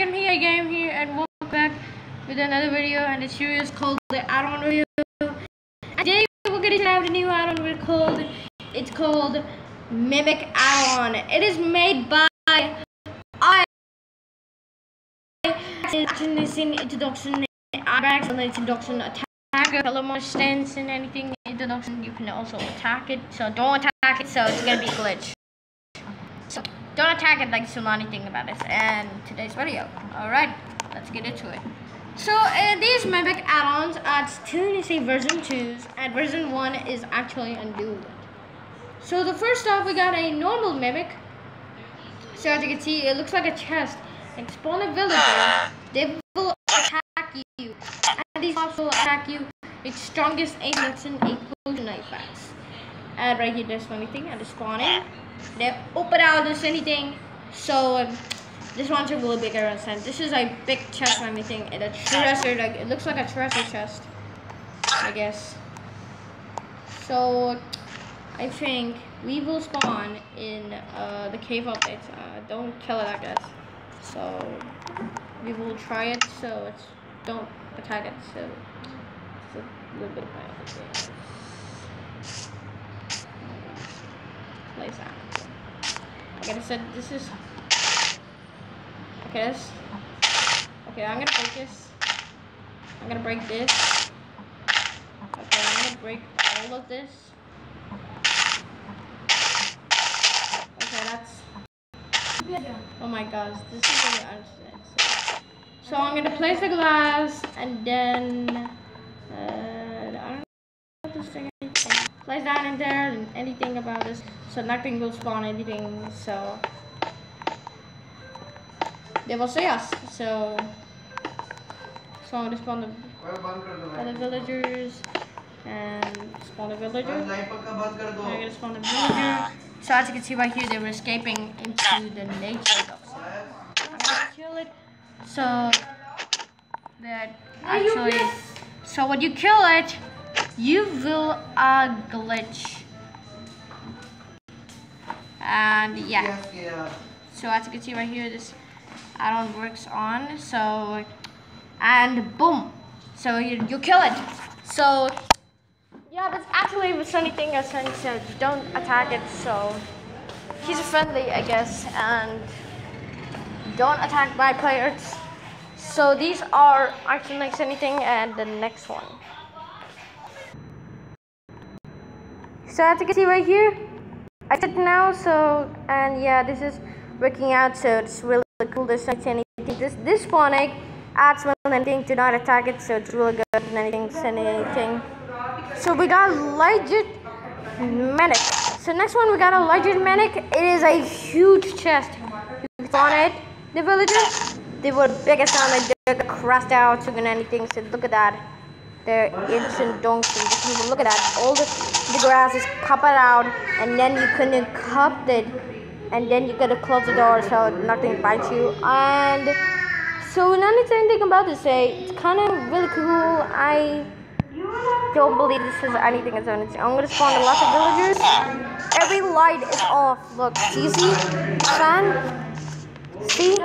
again here again here and welcome back with another video and the series called the add-on. And today we're gonna have a new add-on called it's called Mimic Add-on. It is made by I it's in introduction Ajax and introduction attack color stance and anything introduction you can also attack it so don't attack it so it's gonna be glitch. Don't attack it like so anything about this and today's video. Alright, let's get into it. So uh, these Mimic add-ons add two say version 2s and version 1 is actually undo it. So the first off we got a normal Mimic. So as you can see it looks like a chest. Like spawn a villager, they will attack you. And these mobs will attack you. Its strongest aim in a potion knife bats. And right here there's anything and the spawning they open out this anything. So um, this one's a really bigger and this is a big chest and everything and a treasure like it looks like a treasure chest. I guess. So I think we will spawn in uh, the cave updates. Uh, don't kill it I guess. So we will try it so it's don't attack it so it's a little bit of bad. Place that. Like I said, this is... Okay, this... Okay, I'm gonna break this. I'm gonna break this. Okay, I'm gonna break all of this. Okay, that's... Oh my gosh, this is really understand. So I'm gonna place the glass and then... Uh, I don't know what this thing place that in there and anything about this. So nothing will spawn anything so. They will see us so. So I'm gonna spawn the, the villagers and spawn the villager. I'm gonna spawn the villager. So as you can see right here they were escaping into the nature. I'm gonna kill it. So that actually so when you kill it you will uh, glitch. And yeah. So as you can see right here, this add-on works on. So, and boom. So you, you kill it. So, yeah, that's actually the funny thing as Sunny said, don't attack it. So, he's friendly, I guess. And don't attack my players. So these are actually next anything and the next one. So as you can see right here, I said now, so, and yeah, this is working out, so it's really cool. There's anything. This, this spawn egg adds when anything, do not attack it, so it's really good and anything, anything. So we got Legend Manic. So next one, we got a Legend Manic. It is a huge chest. You spawn it, the villagers, they were biggest on the they crashed out, took anything, so look at that. They're dunks and look at that. All the the grass is cut out and then you couldn't cut it. And then you gotta close the door so nothing bites you. And so another thing about this say it's kind of really cool. I don't believe this is anything its own. I'm gonna spawn a lot of villagers every light is off. Look see sun see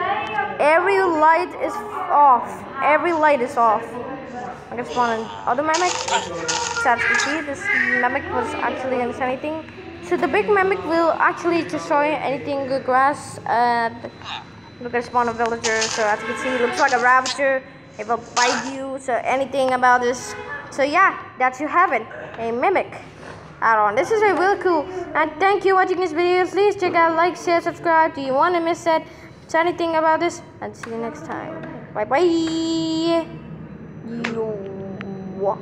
every light is off every light is off I'm gonna spawn another mimic. Sad see, this mimic was actually in anything. So the big mimic will actually destroy anything good grass. And we're gonna spawn a villager. So as you can see, it looks like a ravager. It will bite you. So anything about this. So yeah, that's you have it. A mimic add-on. This is a really cool. And thank you for watching this video. Please check out, like, share, subscribe. Do you want to miss it? Say anything about this? And see you next time. Bye bye. 有我。